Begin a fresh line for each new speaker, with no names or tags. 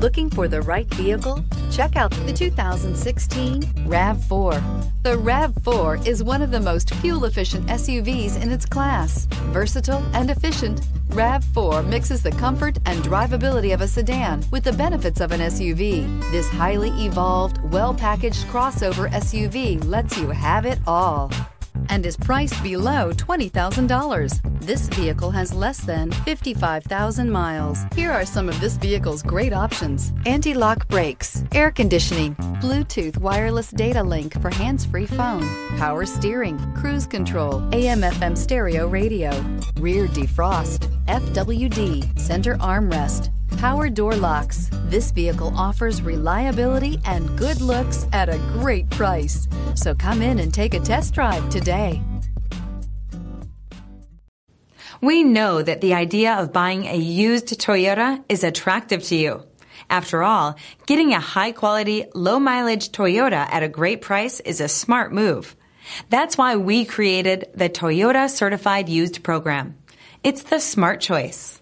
Looking for the right vehicle? Check out the 2016 RAV4. The RAV4 is one of the most fuel-efficient SUVs in its class. Versatile and efficient, RAV4 mixes the comfort and drivability of a sedan with the benefits of an SUV. This highly evolved, well-packaged crossover SUV lets you have it all and is priced below $20,000. This vehicle has less than 55,000 miles. Here are some of this vehicle's great options. Anti-lock brakes, air conditioning, Bluetooth wireless data link for hands-free phone, power steering, cruise control, AM FM stereo radio, rear defrost, FWD, center armrest, power door locks. This vehicle offers reliability and good looks at a great price. So come in and take a test drive today.
We know that the idea of buying a used Toyota is attractive to you. After all, getting a high quality, low mileage Toyota at a great price is a smart move. That's why we created the Toyota Certified Used Program. It's the smart choice.